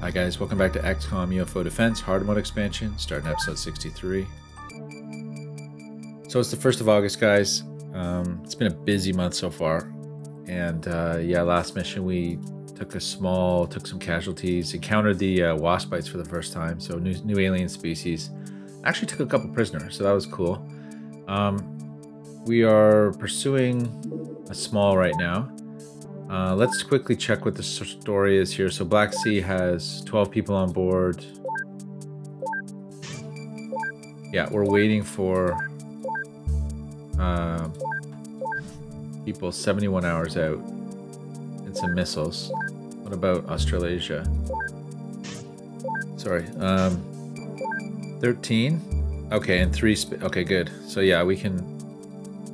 Hi guys, welcome back to XCOM UFO Defense Hard Mode Expansion, starting episode 63. So it's the 1st of August, guys. Um, it's been a busy month so far. And uh, yeah, last mission we took a small, took some casualties, encountered the uh, waspites for the first time, so new, new alien species. Actually took a couple prisoners, so that was cool. Um, we are pursuing a small right now. Uh, let's quickly check what the story is here. So Black Sea has 12 people on board. Yeah, we're waiting for uh, people 71 hours out and some missiles. What about Australasia? Sorry, um, 13? Okay, and three, okay, good. So yeah, we can,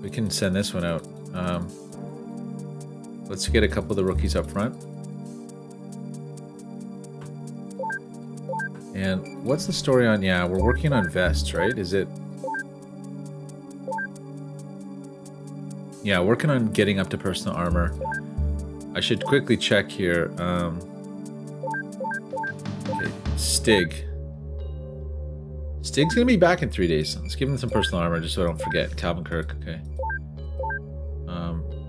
we can send this one out. Um, Let's get a couple of the rookies up front. And what's the story on, yeah, we're working on vests, right? Is it... Yeah, working on getting up to personal armor. I should quickly check here. Um, okay, Stig. Stig's gonna be back in three days. Let's give him some personal armor just so I don't forget. Calvin Kirk, okay.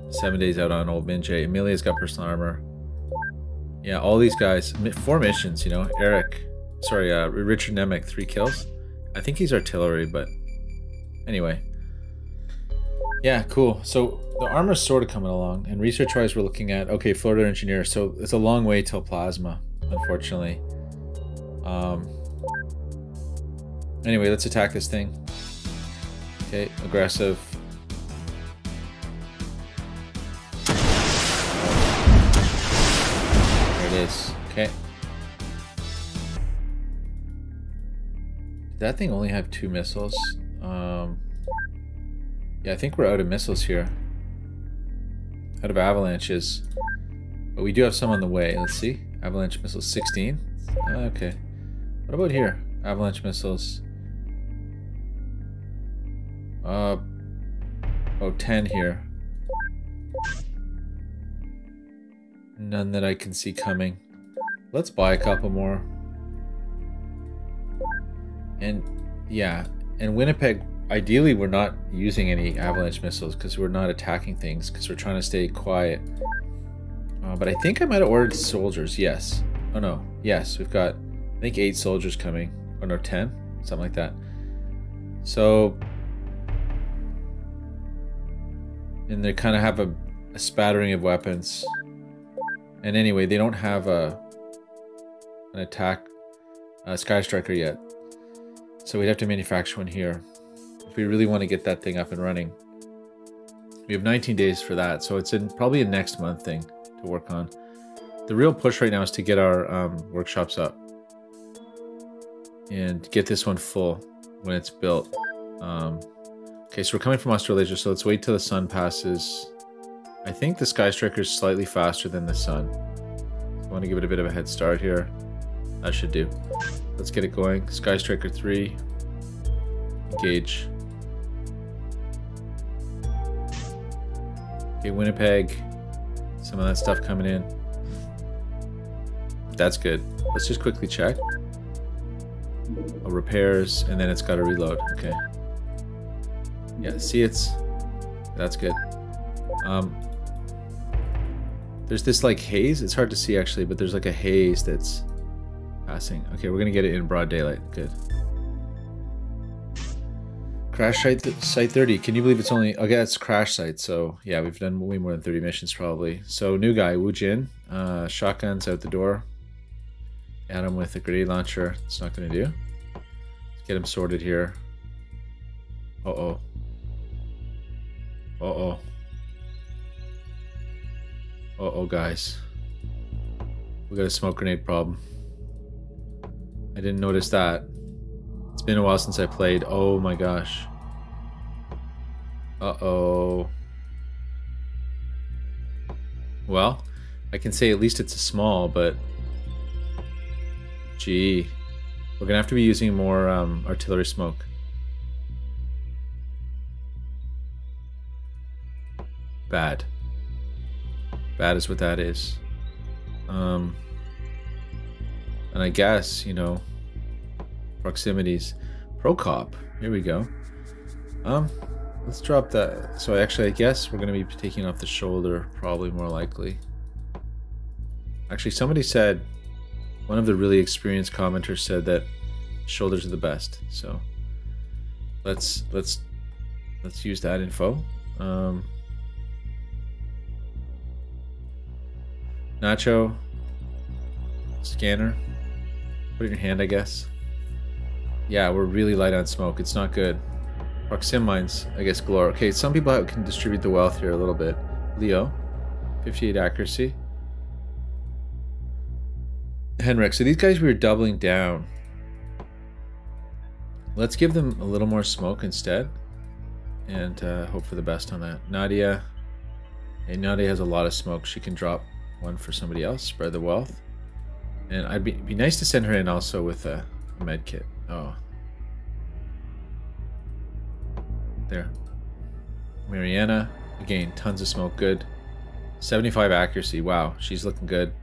Seven days out on old Minjay. Amelia's got personal armor. Yeah, all these guys. Four missions, you know. Eric. Sorry, uh, Richard Nemec, three kills. I think he's artillery, but anyway. Yeah, cool. So the armor's sort of coming along. And research-wise, we're looking at, okay, Floater engineer. So it's a long way till plasma, unfortunately. Um, anyway, let's attack this thing. Okay, aggressive. Okay. Did that thing only have two missiles? Um, yeah, I think we're out of missiles here. Out of avalanches. But we do have some on the way. Let's see. Avalanche missiles 16. Okay. What about here? Avalanche missiles. Uh, oh, 10 here. None that I can see coming. Let's buy a couple more. And yeah, and Winnipeg, ideally we're not using any avalanche missiles because we're not attacking things because we're trying to stay quiet. Uh, but I think I might have ordered soldiers, yes. Oh no, yes, we've got, I think eight soldiers coming. Or oh, no, 10, something like that. So, and they kind of have a, a spattering of weapons. And anyway, they don't have a an attack a Sky Striker yet. So we'd have to manufacture one here. If we really want to get that thing up and running. We have 19 days for that, so it's in probably a next month thing to work on. The real push right now is to get our um, workshops up. And get this one full when it's built. Um, okay, so we're coming from Australasia, so let's wait till the sun passes I think the Sky Striker is slightly faster than the Sun. I want to give it a bit of a head start here. That should do. Let's get it going. Sky Striker 3. Engage. Okay, Winnipeg. Some of that stuff coming in. That's good. Let's just quickly check. Oh, repairs, and then it's got to reload. Okay. Yeah, see it's... That's good. Um, there's this like haze. It's hard to see actually, but there's like a haze that's passing. Okay, we're gonna get it in broad daylight. Good. Crash site, site 30. Can you believe it's only... Okay, it's crash site, so yeah, we've done way more than 30 missions probably. So, new guy, Wu Jin. Uh, shotguns out the door. Add him with a grenade launcher. It's not to do. Let's get him sorted here. Uh-oh. Uh-oh. Uh oh, guys. We got a smoke grenade problem. I didn't notice that. It's been a while since I played. Oh my gosh. Uh oh. Well, I can say at least it's a small, but. Gee. We're gonna have to be using more um, artillery smoke. Bad. Bad is what that is. Um, And I guess, you know, proximities. Prokop. Here we go. Um, let's drop that. So actually, I guess we're going to be taking off the shoulder, probably more likely. Actually, somebody said, one of the really experienced commenters said that shoulders are the best. So let's let's let's use that info. Um, Nacho, scanner, put it in your hand, I guess. Yeah, we're really light on smoke. It's not good. Proxim mines, I guess, Glor. Okay, some people can distribute the wealth here a little bit. Leo, 58 accuracy. Henrik, so these guys we were doubling down. Let's give them a little more smoke instead. And uh, hope for the best on that. Nadia. Hey, Nadia has a lot of smoke. She can drop one for somebody else, spread the wealth. And I'd be, be nice to send her in also with a, med kit. Oh. There. Mariana, again, tons of smoke, good. 75 accuracy, wow, she's looking good.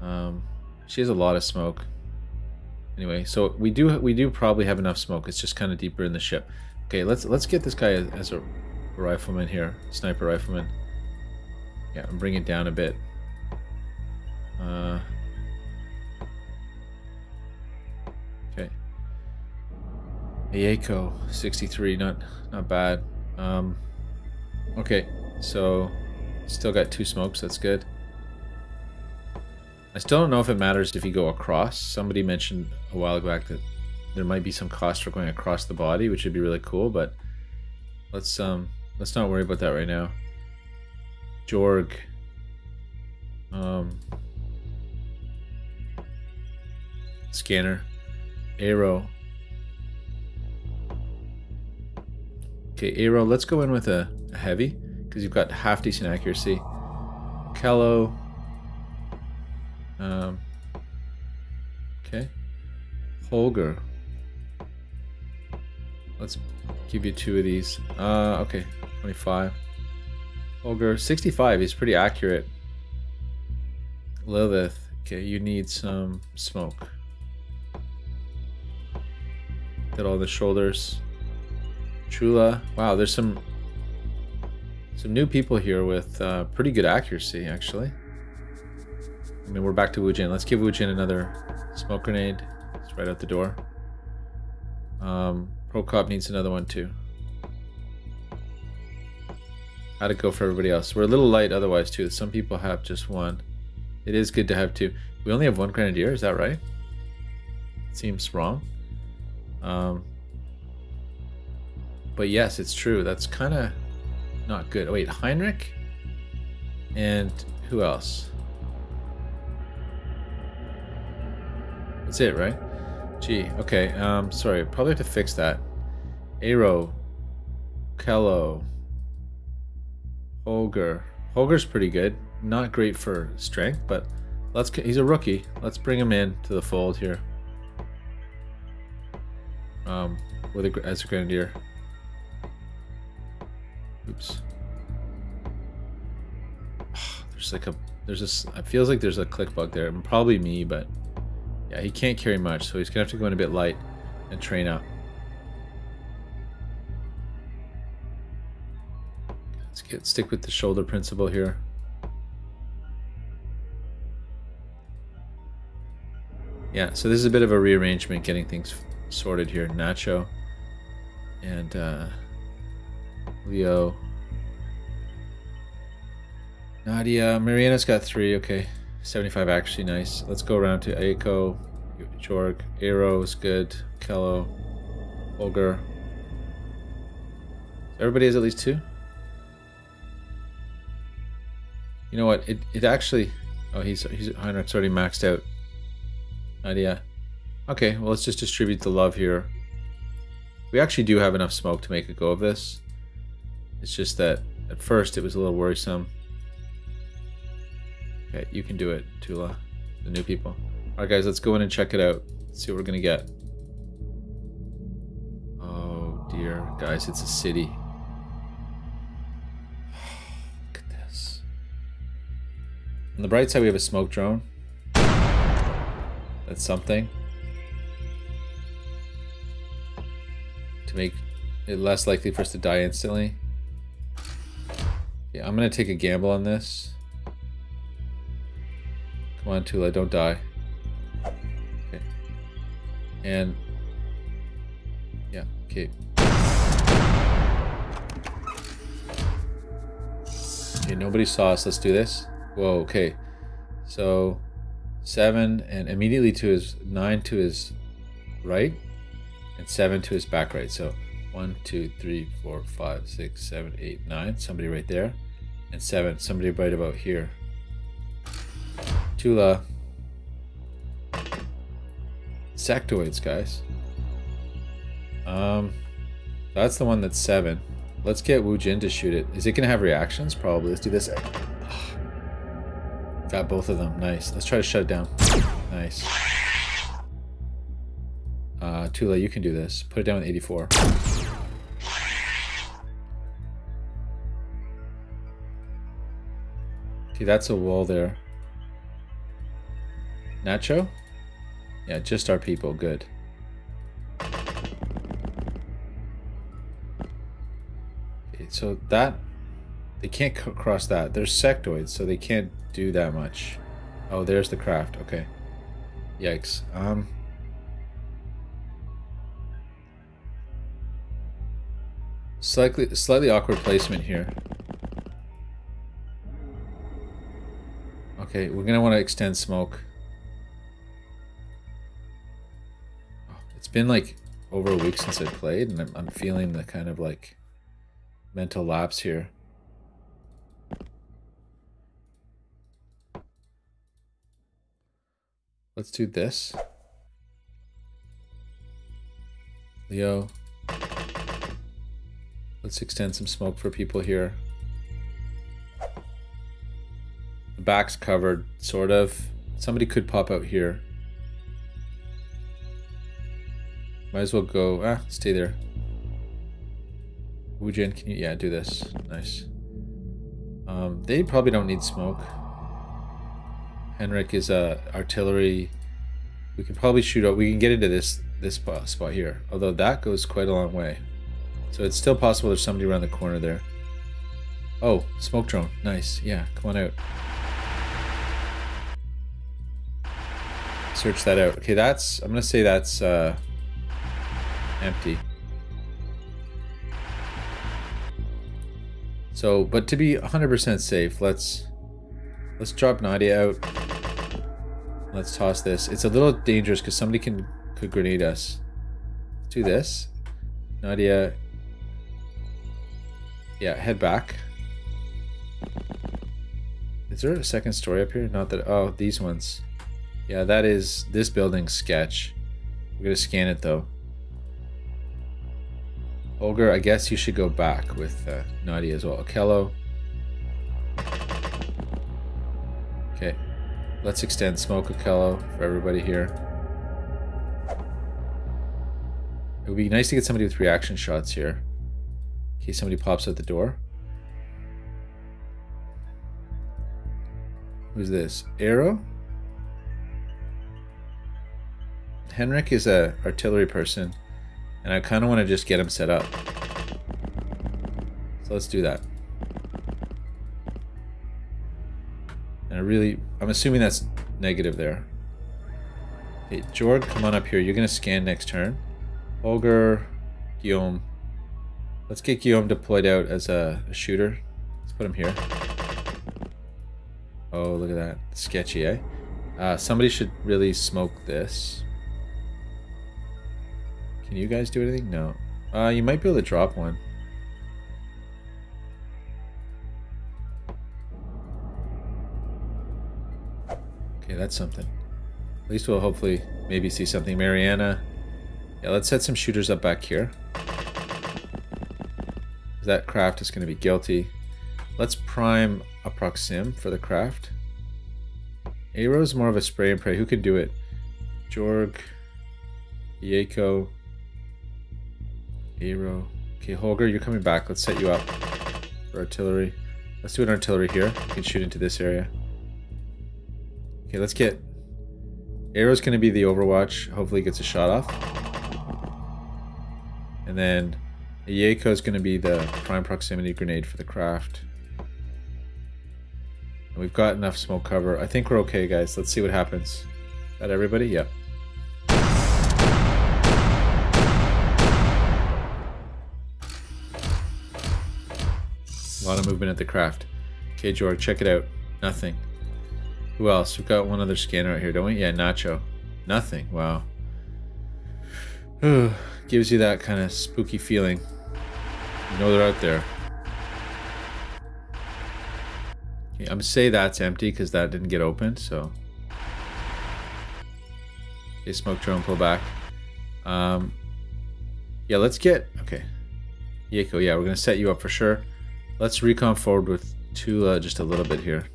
Um, she has a lot of smoke. Anyway, so we do we do probably have enough smoke. It's just kind of deeper in the ship. Okay, let's let's get this guy as, as a rifleman here, sniper rifleman. Yeah, and bring it down a bit. Uh, okay. Ayako, 63, not not bad. Um, okay, so still got two smokes, that's good. I still don't know if it matters if you go across. Somebody mentioned a while back that there might be some cost for going across the body, which would be really cool, but let's um let's not worry about that right now. Jorg. Um Scanner. Arrow. Okay, Arrow, let's go in with a, a heavy, because you've got half decent accuracy. Kello. Um, okay. Holger. Let's give you two of these. Uh, okay, 25. Holger, 65. He's pretty accurate. Lilith. Okay, you need some smoke. Get all the shoulders. Chula. Wow, there's some some new people here with uh, pretty good accuracy, actually. I mean, we're back to Wu Jin. Let's give Wu Jin another smoke grenade. It's right out the door. Um, Prokop needs another one too. How'd it go for everybody else? We're a little light otherwise too. Some people have just one. It is good to have two. We only have one grenadier, is that right? Seems wrong. Um, but yes, it's true. That's kind of not good. Oh, wait, Heinrich? And who else? That's it, right? Gee, okay. Um, sorry, probably have to fix that. Aero, Kello, Holger. Holger's pretty good. Not great for strength, but let's. He's a rookie. Let's bring him in to the fold here um, with a, as a grenadier. Oops. There's like a there's this. It feels like there's a click bug there. Probably me, but yeah, he can't carry much, so he's gonna have to go in a bit light and train up. Let's get stick with the shoulder principle here. Yeah, so this is a bit of a rearrangement, getting things sorted here. Nacho and uh, Leo. Nadia. Mariana's got three. Okay. 75 actually nice. Let's go around to Aiko, Jorg. Aero is good. Kello. Olger. Everybody has at least two? You know what? It, it actually... Oh, he's, he's Heinrich's already maxed out. Nadia. Okay, well, let's just distribute the love here. We actually do have enough smoke to make a go of this. It's just that at first it was a little worrisome. Okay, you can do it, Tula. The new people. Alright guys, let's go in and check it out. Let's see what we're gonna get. Oh dear. Guys, it's a city. Look at this. On the bright side, we have a smoke drone. That's something. To make it less likely for us to die instantly. Yeah, I'm gonna take a gamble on this. Come on, Tula, don't die. Okay. And yeah, okay. Okay, nobody saw us. Let's do this. Whoa, okay. So seven and immediately to his nine to his right and seven to his back right. So one, two, three, four, five, six, seven, eight, nine. Somebody right there. And seven. Somebody right about here. Tula. Sectoids, guys. Um, that's the one that's seven. Let's get Wu Jin to shoot it. Is it gonna have reactions? Probably. Let's do this. Got both of them. Nice. Let's try to shut it down. Nice. Tula, you can do this. Put it down with 84. Okay, that's a wall there. Nacho? Yeah, just our people. Good. Okay, so that... They can't cross that. They're sectoids, so they can't do that much. Oh, there's the craft. Okay. Yikes. Um... Slightly, slightly awkward placement here. Okay, we're gonna want to extend smoke. It's been like over a week since I played, and I'm, I'm feeling the kind of like mental lapse here. Let's do this. Leo. Let's extend some smoke for people here. The back's covered, sort of. Somebody could pop out here. Might as well go. Ah, stay there. Wujin, can you? Yeah, do this. Nice. Um, they probably don't need smoke. Henrik is a uh, artillery. We can probably shoot out. We can get into this this spot, spot here. Although that goes quite a long way. So it's still possible there's somebody around the corner there. Oh, smoke drone. Nice. Yeah, come on out. Search that out. Okay, that's... I'm going to say that's uh, empty. So, but to be 100% safe, let's let's drop Nadia out. Let's toss this. It's a little dangerous because somebody can could grenade us. Let's do this. Nadia. Yeah, head back. Is there a second story up here? Not that. Oh, these ones. Yeah, that is this building sketch. We're gonna scan it though. Olga, I guess you should go back with uh, Nadia as well. Okello. Okay, let's extend smoke Okello for everybody here. It would be nice to get somebody with reaction shots here. In case somebody pops out the door. Who's this? Arrow? Henrik is a artillery person, and I kind of want to just get him set up. So let's do that. And I really, I'm assuming that's negative there. Hey, Jorg, come on up here. You're going to scan next turn. Holger, Guillaume. Let's get Guillaume deployed out as a, a shooter. Let's put him here. Oh, look at that. Sketchy, eh? Uh, somebody should really smoke this. Can you guys do anything? No. Uh, you might be able to drop one. Okay, that's something. At least we'll hopefully maybe see something. Mariana. Yeah, let's set some shooters up back here. That craft is going to be guilty. Let's prime a proxim for the craft. Aero is more of a spray and pray. Who can do it? Jorg, Yako, Aero. Okay, Holger, you're coming back. Let's set you up for artillery. Let's do an artillery here. You can shoot into this area. Okay, let's get Arrow's going to be the Overwatch. Hopefully gets a shot off. And then Yako is going to be the prime proximity grenade for the craft. And we've got enough smoke cover. I think we're okay, guys. Let's see what happens. Got everybody? Yep. A lot of movement at the craft. Okay, George, check it out. Nothing. Who else? We've got one other scanner out here, don't we? Yeah, Nacho. Nothing. Wow. Gives you that kind of spooky feeling. You know they're out there. Okay, I'm gonna say that's empty because that didn't get opened, so. Okay, smoke drone, pull back. Um, yeah, let's get, okay. Yako, yeah, we're gonna set you up for sure. Let's recon forward with Tula just a little bit here.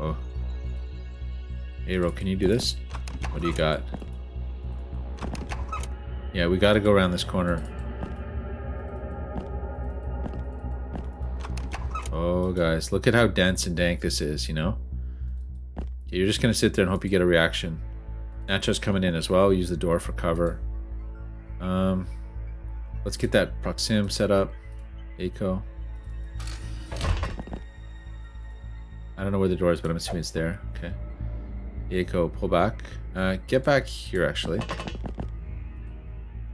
Oh. Aero, can you do this? What do you got? Yeah, we gotta go around this corner. Oh, guys, look at how dense and dank this is, you know? you're just gonna sit there and hope you get a reaction. Nacho's coming in as well. Use the door for cover. Um, Let's get that proxim set up. Eco. I don't know where the door is, but I'm assuming it's there. Okay. Eco, pull back. Uh, get back here, actually.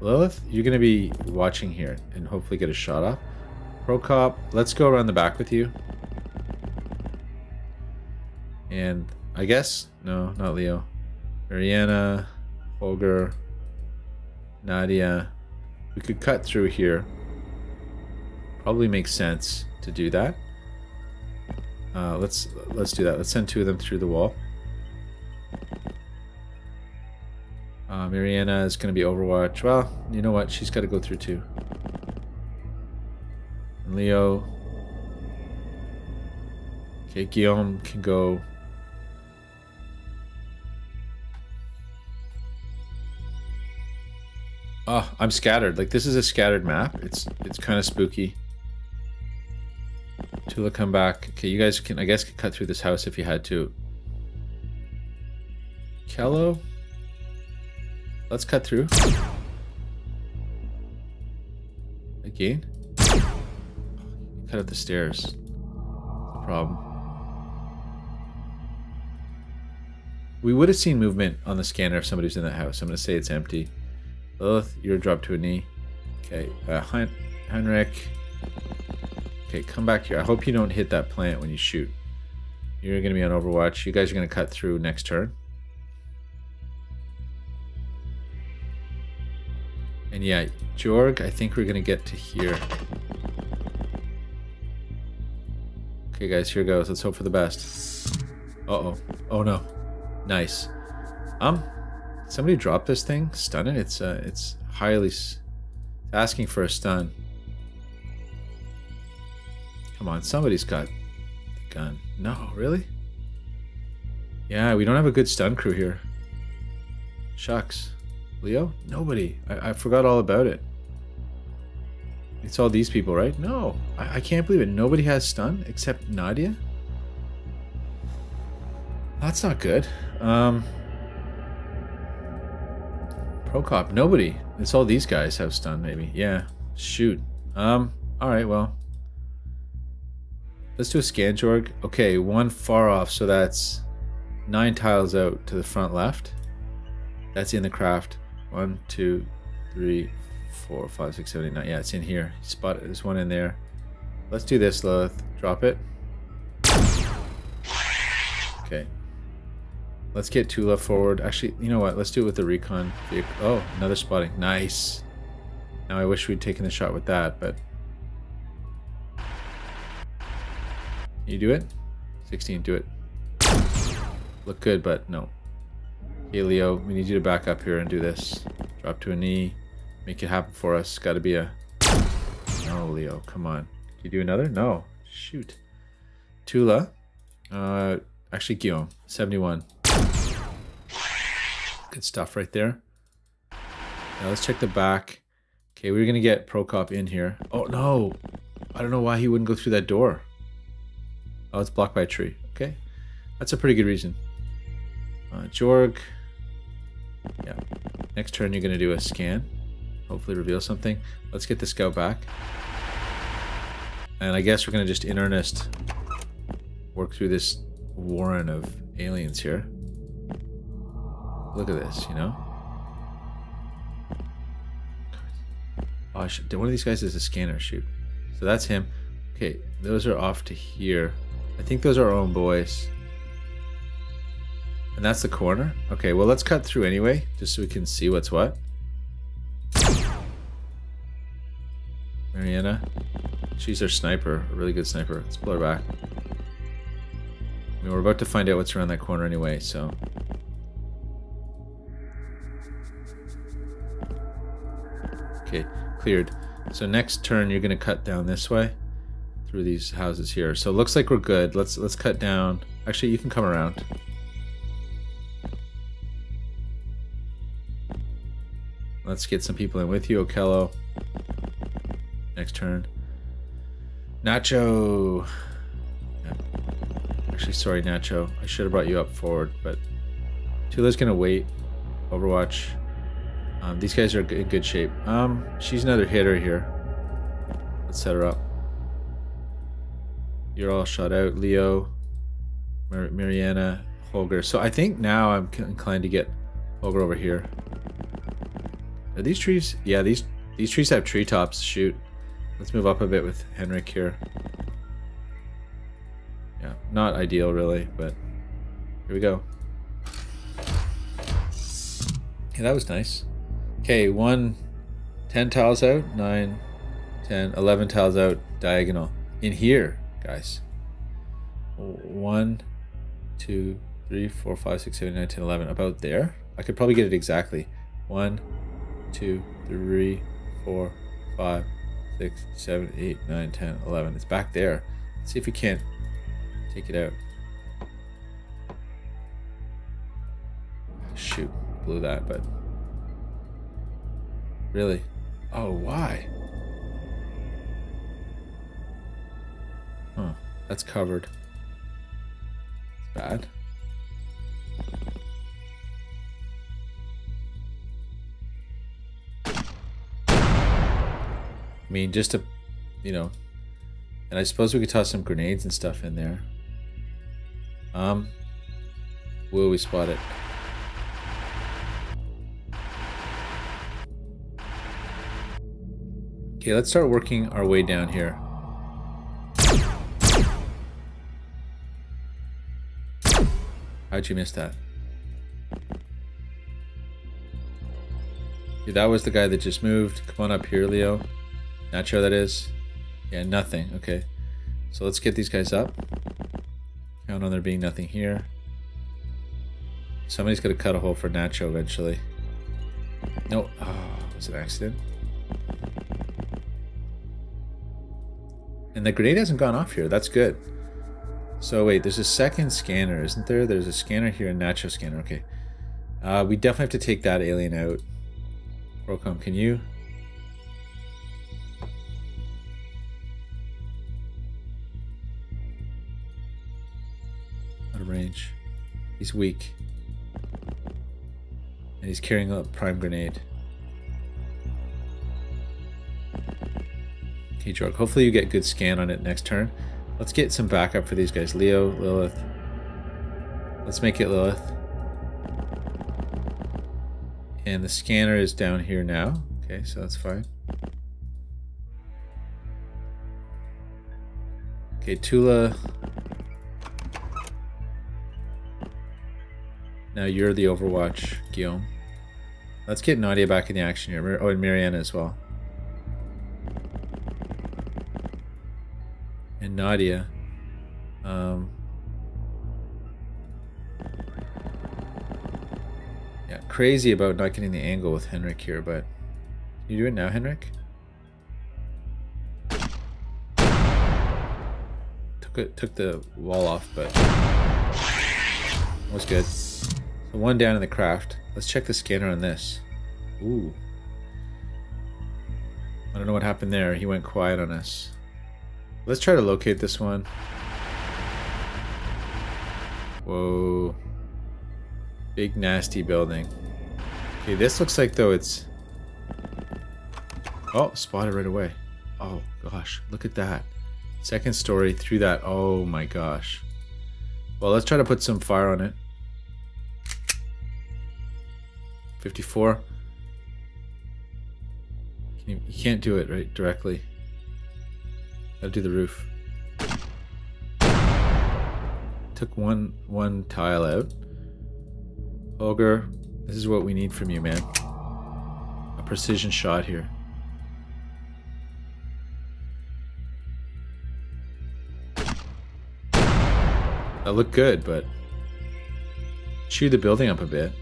Lilith, you're going to be watching here and hopefully get a shot off. Prokop, let's go around the back with you. And I guess, no, not Leo. Mariana, Holger, Nadia, we could cut through here. Probably makes sense to do that. Uh, let's let's do that. Let's send two of them through the wall. Um, Mariana is going to be Overwatch. Well, you know what? She's got to go through too. And Leo. Okay, Guillaume can go Oh, I'm scattered. Like this is a scattered map. It's it's kind of spooky. Tula, come back. Okay, you guys can I guess cut through this house if you had to. Kello, let's cut through. Again. Cut up the stairs. No problem. We would have seen movement on the scanner if somebody was in that house. I'm gonna say it's empty. Lilith, you're dropped to a knee. Okay, uh, Hen Henrik. Okay, come back here. I hope you don't hit that plant when you shoot. You're going to be on Overwatch. You guys are going to cut through next turn. Yeah, Jorg, I think we're going to get to here. Okay, guys, here goes. Let's hope for the best. Uh-oh. Oh, no. Nice. Um, Somebody drop this thing, stun it. It's uh, it's highly asking for a stun. Come on, somebody's got the gun. No, really? Yeah, we don't have a good stun crew here. Shucks. Leo? Nobody. I, I forgot all about it. It's all these people, right? No. I, I can't believe it. Nobody has stun except Nadia? That's not good. Um, Prokop, nobody. It's all these guys have stun, maybe. Yeah. Shoot. Um, alright, well. Let's do a scan, Jorg. Okay, one far off, so that's nine tiles out to the front left. That's in the craft. One, two, three, four, five, six, seven, eight, nine. Yeah, it's in here. Spot this one in there. Let's do this, Lilith. Drop it. Okay. Let's get Tula forward. Actually, you know what? Let's do it with the recon vehicle. Oh, another spotting. Nice. Now I wish we'd taken the shot with that, but... You do it? 16, do it. Look good, but no. Hey, Leo, we need you to back up here and do this. Drop to a knee. Make it happen for us. Gotta be a... No, Leo, come on. You do another? No. Shoot. Tula. Uh, actually, Guillaume. 71. Good stuff right there. Now let's check the back. Okay, we're gonna get Prokop in here. Oh no! I don't know why he wouldn't go through that door. Oh, it's blocked by a tree. Okay. That's a pretty good reason. Uh, Jorg. Yeah. Next turn, you're going to do a scan. Hopefully reveal something. Let's get the scout back. And I guess we're going to just in earnest work through this warren of aliens here. Look at this, you know? Oh, should, one of these guys is a scanner, shoot. So that's him. Okay, those are off to here. I think those are our own boys. And that's the corner? Okay, well let's cut through anyway, just so we can see what's what. Mariana. She's our sniper, a really good sniper. Let's pull her back. I mean, we're about to find out what's around that corner anyway, so... Okay, cleared. So next turn, you're going to cut down this way through these houses here. So it looks like we're good. Let's let's cut down. Actually, you can come around. Let's get some people in with you, Okello. Next turn. Nacho. Actually, sorry, Nacho. I should have brought you up forward, but Tula's gonna wait. Overwatch. Um, these guys are in good shape. Um, she's another hitter here. Let's set her up. You're all shot out. Leo, Mar Mariana, Holger. So I think now I'm inclined to get Holger over here. Are these trees? Yeah, these these trees have treetops. Shoot. Let's move up a bit with Henrik here. Yeah, not ideal really, but here we go. Yeah, that was nice. Okay, one, 10 tiles out, 9, 10, 11 tiles out, diagonal. In here, guys. 1, 2, 3, 4, 5, 6, 7, 9, 10, 11. About there. I could probably get it exactly. 1, 2, 3, 4, 5, 6, 7, 8, 9, 10, 11. It's back there. Let's see if we can't take it out. Shoot, blew that, but Really? Oh, why? Huh. That's covered. It's bad. Mean, just to, you know, and I suppose we could toss some grenades and stuff in there. Um, will we spot it? Okay, let's start working our way down here. How'd you miss that? That was the guy that just moved. Come on up here, Leo. Nacho, that is. Yeah, nothing. Okay. So let's get these guys up. Count on there being nothing here. Somebody's to cut a hole for Nacho eventually. No. Oh, was an accident? And the grenade hasn't gone off here. That's good. So wait, there's a second scanner, isn't there? There's a scanner here, a Nacho scanner. Okay. Uh, we definitely have to take that alien out. Prokop, can you? Weak. And he's carrying a prime grenade. Okay, Jorg. Hopefully you get good scan on it next turn. Let's get some backup for these guys. Leo, Lilith. Let's make it Lilith. And the scanner is down here now. Okay, so that's fine. Okay, Tula. Now you're the Overwatch, Guillaume. Let's get Nadia back in the action here. Oh, and Mariana as well. and Nadia. Um, yeah, crazy about not getting the angle with Henrik here, but you do it now, Henrik? Took it, took the wall off, but was good. So one down in the craft. Let's check the scanner on this. Ooh. I don't know what happened there. He went quiet on us. Let's try to locate this one. Whoa. Big nasty building. Okay, this looks like though it's... Oh, spotted right away. Oh gosh, look at that. Second story through that. Oh my gosh. Well, let's try to put some fire on it. 54. Can you, you can't do it right directly. Gotta do the roof. Took one one tile out. Ogre, this is what we need from you, man. A precision shot here. That looked good, but chew the building up a bit.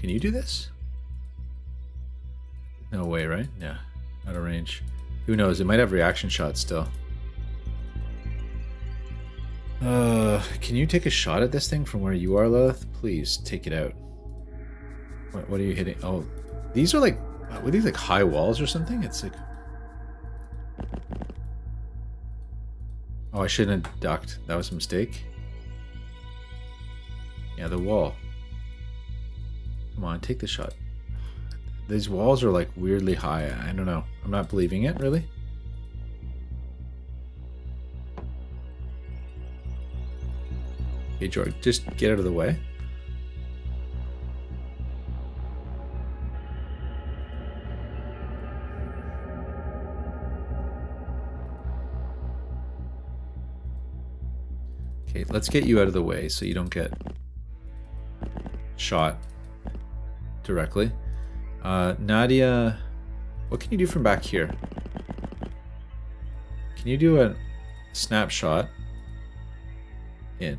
Can you do this? No way, right? Yeah, out of range. Who knows? It might have reaction shots still. Uh, can you take a shot at this thing from where you are, Lilith? Please take it out. What, what are you hitting? Oh, these are like, were these like high walls or something? It's like. Oh, I shouldn't have ducked. That was a mistake. Yeah, the wall. Come on, take the shot. These walls are like weirdly high. I don't know. I'm not believing it, really. Hey, George, just get out of the way. Okay, let's get you out of the way so you don't get shot directly. Uh, Nadia, what can you do from back here? Can you do a snapshot in?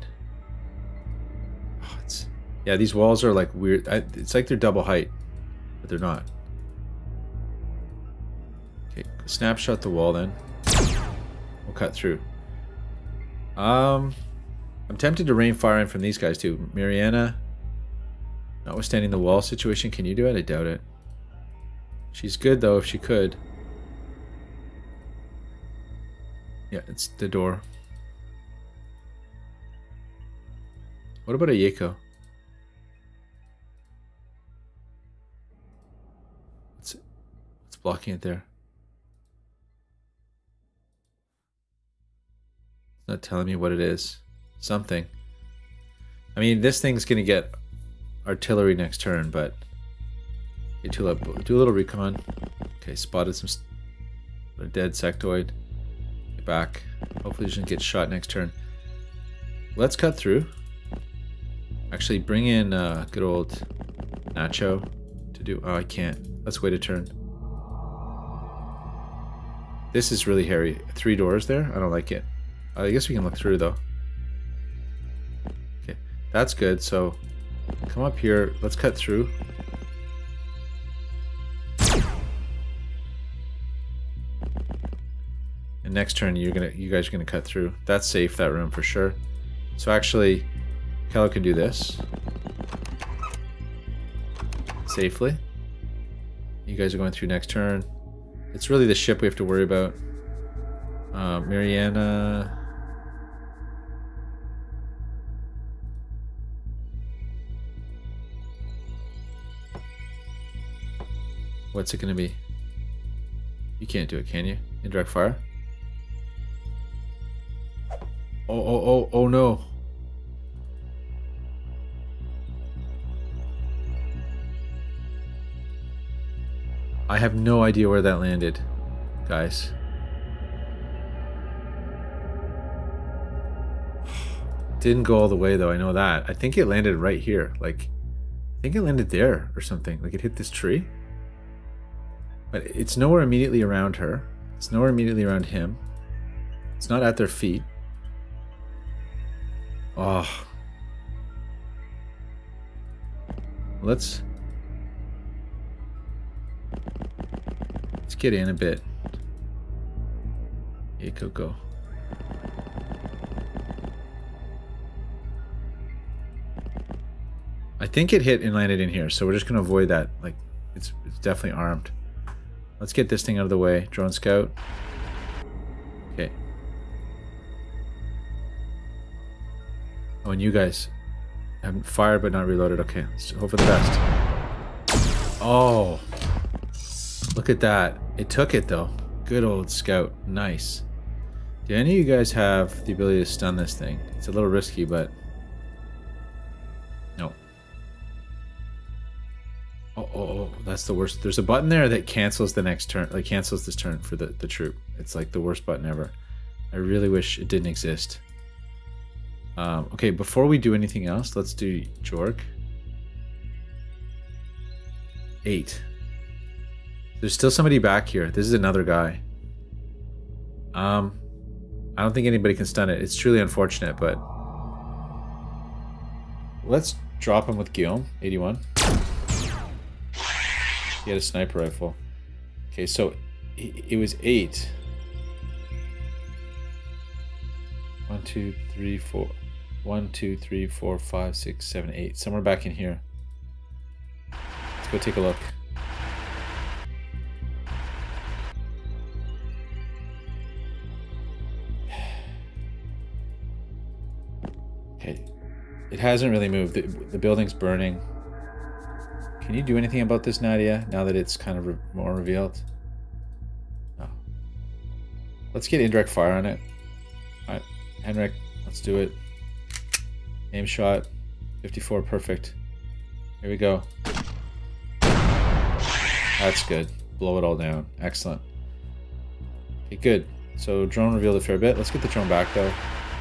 Yeah, these walls are like weird. I, it's like they're double height, but they're not. Okay, snapshot the wall then. We'll cut through. Um, I'm tempted to rain fire in from these guys too. Mariana, notwithstanding the wall situation, can you do it? I doubt it. She's good though if she could. Yeah, it's the door. What about a Yeko? What's it's blocking it there. It's not telling me what it is. Something. I mean, this thing's gonna get artillery next turn, but a, do a little recon. Okay, spotted some a dead sectoid. Get back. Hopefully, doesn't get shot next turn. Let's cut through. Actually, bring in uh, good old Nacho to do. Oh, I can't. Let's wait a turn. This is really hairy. Three doors there? I don't like it. I guess we can look through though. Okay, that's good. So come up here. Let's cut through. And next turn, you're gonna, you guys are gonna cut through. That's safe. That room for sure. So actually, Kello can do this safely. You guys are going through next turn. It's really the ship we have to worry about. Uh, Mariana... What's it gonna be? You can't do it, can you? Indirect fire? Oh, oh, oh, oh no. I have no idea where that landed, guys. Didn't go all the way though, I know that. I think it landed right here. Like, I think it landed there or something. Like it hit this tree. But it's nowhere immediately around her. It's nowhere immediately around him. It's not at their feet. Oh. Let's Let's get in a bit. Hey, Coco. I think it hit and landed in here, so we're just gonna avoid that. Like, it's, it's definitely armed. Let's get this thing out of the way. Drone scout. Okay. Oh, and you guys have fired but not reloaded. Okay, let's hope for the best. Oh, look at that. It took it though. Good old scout. Nice. Do any of you guys have the ability to stun this thing? It's a little risky, but... that's the worst. There's a button there that cancels the next turn, like cancels this turn for the, the troop. It's like the worst button ever. I really wish it didn't exist. Um, okay, before we do anything else, let's do Jorg. Eight. There's still somebody back here. This is another guy. Um, I don't think anybody can stun it. It's truly unfortunate, but... Let's drop him with Guillaume, 81. He had a sniper rifle. Okay, so it was 8. One, two, three, four. One, two, three, four, five, six, seven, eight. Somewhere back in here. Let's go take a look. Okay. It hasn't really moved. The, the building's burning. Can you do anything about this, Nadia, now that it's kind of re more revealed? No. Let's get indirect fire on it. Alright, Henrik, let's do it. Aim shot. 54, perfect. Here we go. That's good. Blow it all down. Excellent. Okay, good. So drone revealed a fair bit. Let's get the drone back though.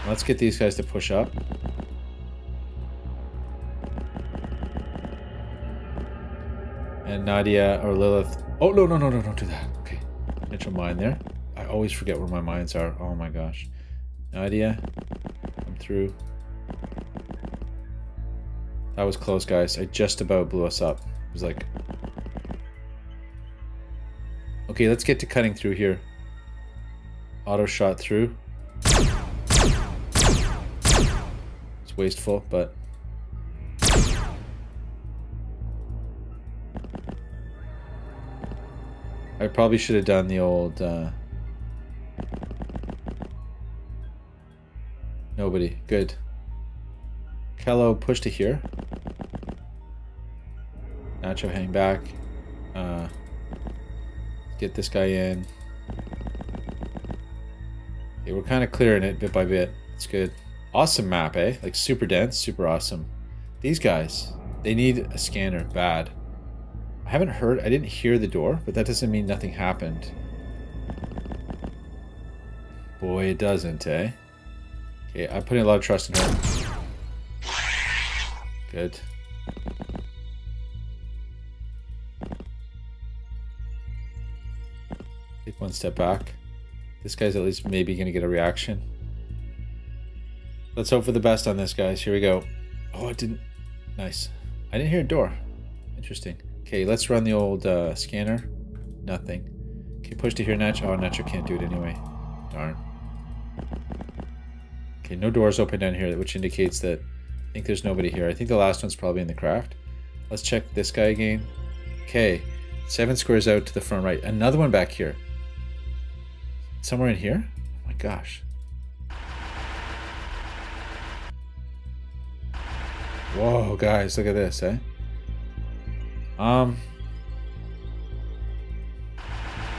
Let's get these guys to push up. And Nadia or Lilith. Oh, no, no, no, no, don't do that. Okay. Neutral mine there. I always forget where my mines are. Oh my gosh. Nadia, come through. That was close, guys. I just about blew us up. It was like... Okay, let's get to cutting through here. Auto shot through. It's wasteful, but... I probably should have done the old... Uh... Nobody. Good. Kello push to here. Nacho hang back. Uh, get this guy in. Okay, we're kind of clearing it bit by bit. It's good. Awesome map, eh? Like super dense, super awesome. These guys, they need a scanner bad. I haven't heard, I didn't hear the door, but that doesn't mean nothing happened. Boy, it doesn't, eh? Okay, I'm putting a lot of trust in her. Good. Take one step back. This guy's at least maybe going to get a reaction. Let's hope for the best on this, guys. Here we go. Oh, it didn't... Nice. I didn't hear a door. Interesting. Okay, let's run the old uh, scanner. Nothing. Okay, push to here, Nacho. Oh, Nacho can't do it anyway. Darn. Okay, no doors open down here, which indicates that I think there's nobody here. I think the last one's probably in the craft. Let's check this guy again. Okay, seven squares out to the front right. Another one back here. Somewhere in here? Oh my gosh. Whoa, guys, look at this, eh? Um.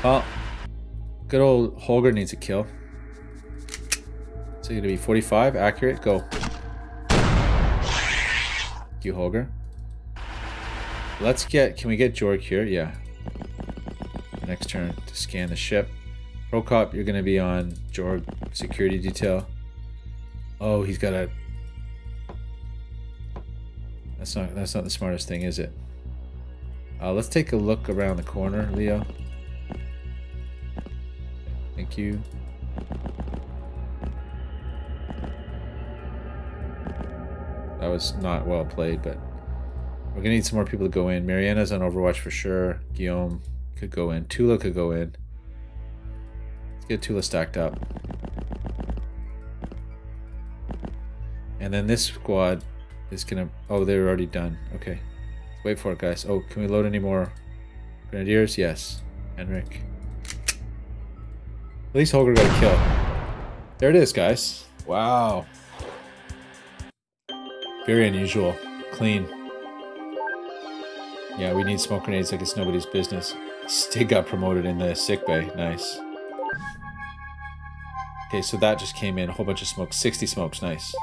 Well, good old Holger needs a kill. So going to be 45, accurate, go. you, Holger. Let's get, can we get Jorg here? Yeah. Next turn to scan the ship. Prokop, you're going to be on Jorg security detail. Oh, he's got a... That's not, that's not the smartest thing, is it? Uh, let's take a look around the corner, Leo. Thank you. That was not well played, but we're gonna need some more people to go in. Mariana's on Overwatch for sure. Guillaume could go in. Tula could go in. Let's get Tula stacked up. And then this squad is gonna... Oh, they're already done. Okay. Wait for it, guys. Oh, can we load any more grenadiers? Yes. Henrik. At least Holger got a kill. There it is, guys. Wow. Very unusual. Clean. Yeah, we need smoke grenades like it's nobody's business. Stig got promoted in the sick bay. Nice. Okay, so that just came in. A whole bunch of smoke. 60 smokes. Nice.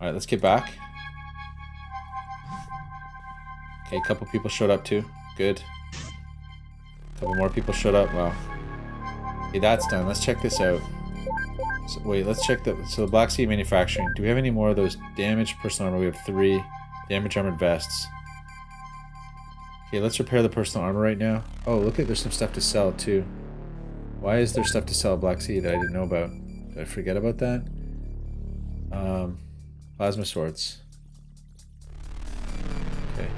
Alright, let's get back. Okay, a couple people showed up too. Good. A couple more people showed up. Wow. Okay, that's done. Let's check this out. So, wait, let's check the so the Black Sea Manufacturing. Do we have any more of those damaged personal armor? We have three damaged armored vests. Okay, let's repair the personal armor right now. Oh, look at there's some stuff to sell too. Why is there stuff to sell at Black Sea that I didn't know about? Did I forget about that? Um, plasma swords. Okay.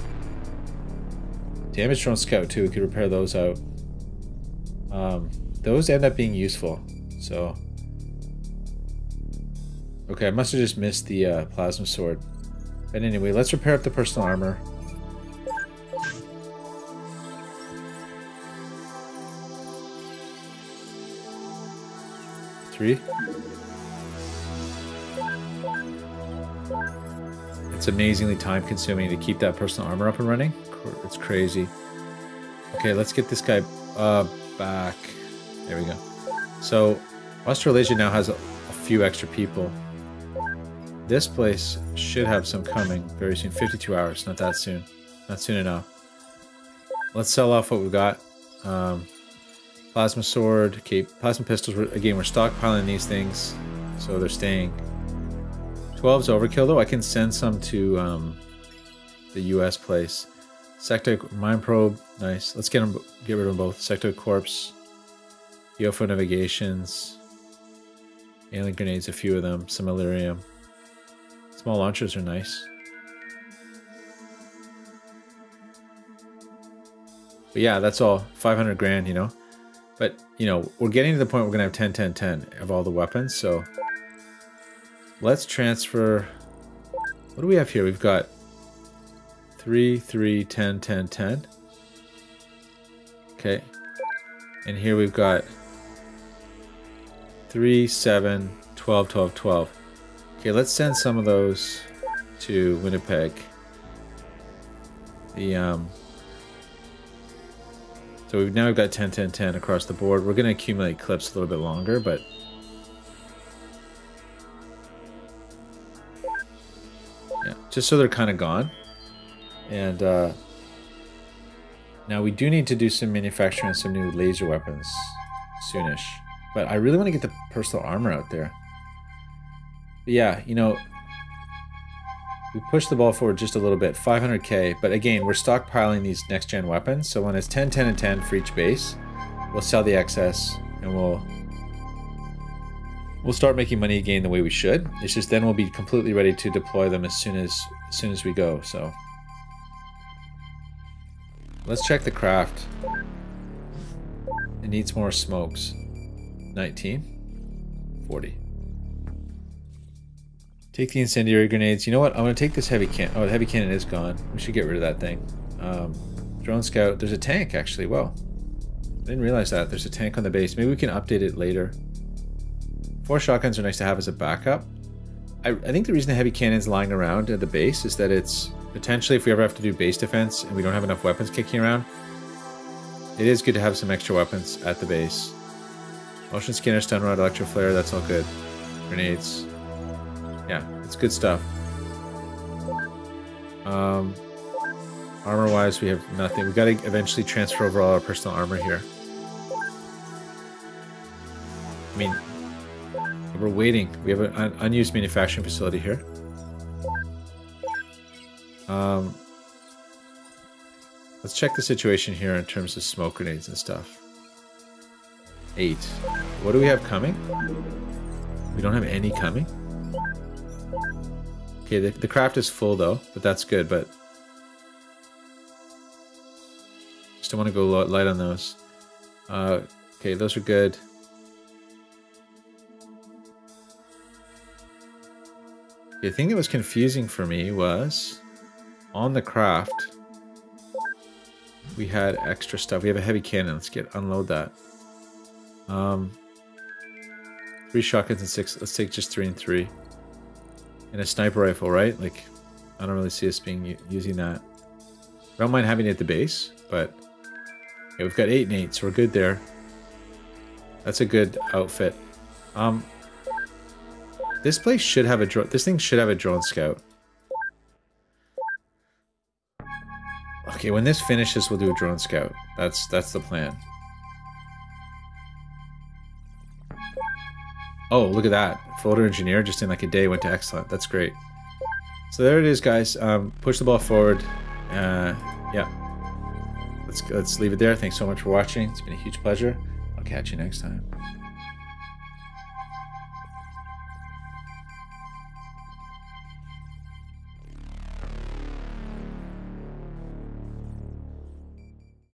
Damage drone scout too. We could repair those out. Um, those end up being useful. So Okay, I must have just missed the uh, plasma sword. But anyway, let's repair up the personal armor. Three. It's amazingly time consuming to keep that personal armor up and running. It's crazy. Okay, let's get this guy uh, back. There we go. So, Australasia now has a, a few extra people. This place should have some coming very soon. 52 hours, not that soon. Not soon enough. Let's sell off what we've got. Um, plasma sword, okay, plasma pistols. Again, we're stockpiling these things, so they're staying. 12's overkill though. I can send some to um, the U.S. place. Sectoid Mind probe, nice. Let's get them, get rid of them both. Sectoid corpse, UFO navigations, alien grenades, a few of them, some Elerium. Small launchers are nice. But yeah, that's all. 500 grand, you know. But, you know, we're getting to the point we're going to have 10, 10, 10 of all the weapons. So let's transfer. What do we have here? We've got 3, 3, 10, 10, 10. Okay. And here we've got 3, 7, 12, 12, 12. Okay, let's send some of those to Winnipeg. The um so we've now got 10 10 10 across the board. We're going to accumulate clips a little bit longer, but yeah, just so they're kind of gone. And uh now we do need to do some manufacturing some new laser weapons soonish. But I really want to get the personal armor out there. But yeah, you know, we push the ball forward just a little bit, 500k, but again, we're stockpiling these next-gen weapons, so when it's 10, 10, and 10 for each base, we'll sell the excess, and we'll we'll start making money again the way we should. It's just then we'll be completely ready to deploy them as soon as, as soon as we go, so. Let's check the craft. It needs more smokes. 19? 40. Take the incendiary grenades. You know what? I'm going to take this heavy cannon. Oh, the heavy cannon is gone. We should get rid of that thing. Um, drone scout. There's a tank, actually. Well, I didn't realize that. There's a tank on the base. Maybe we can update it later. Four shotguns are nice to have as a backup. I, I think the reason the heavy cannon's lying around at the base is that it's potentially if we ever have to do base defense and we don't have enough weapons kicking around, it is good to have some extra weapons at the base. Motion scanner, stun rod, electro flare, that's all good. Grenades. Yeah, it's good stuff. Um, Armor-wise, we have nothing. we got to eventually transfer over all our personal armor here. I mean, we're waiting. We have an unused manufacturing facility here. Um, let's check the situation here in terms of smoke grenades and stuff. Eight. What do we have coming? We don't have any coming? Okay, the, the craft is full though, but that's good, but... Just don't want to go light on those. Uh, okay, those are good. The thing that was confusing for me was on the craft we had extra stuff. We have a heavy cannon. Let's get unload that. Um, three shotguns and six. Let's take just three and three. And a sniper rifle, right? Like, I don't really see us being using that. I don't mind having it at the base, but yeah, we've got 8 and 8, so we're good there. That's a good outfit. Um, this place should have a drone. This thing should have a drone scout. Okay, when this finishes, we'll do a drone scout. That's that's the plan. Oh, look at that. Floater engineer just in like a day went to excellent. That's great. So there it is, guys. Um, push the ball forward. Uh, yeah. Let's let's leave it there. Thanks so much for watching. It's been a huge pleasure. I'll catch you next time.